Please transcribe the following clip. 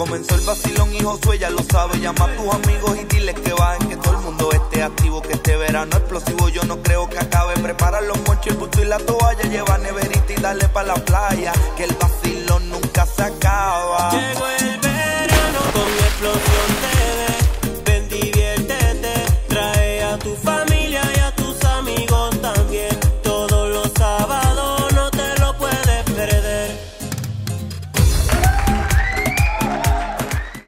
Comenzó el vacilón y Josué ya lo sabe. Llama a tus amigos y diles que bajen, que todo el mundo esté activo, que este verano explosivo yo no creo que acabe. Prepara los monchos, el busto y la toalla, lleva neverita y dale pa' la playa, que el vacilón